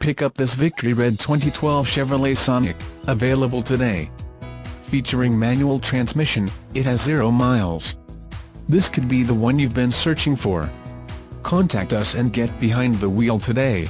Pick up this Victory Red 2012 Chevrolet Sonic, available today. Featuring manual transmission, it has zero miles. This could be the one you've been searching for. Contact us and get behind the wheel today.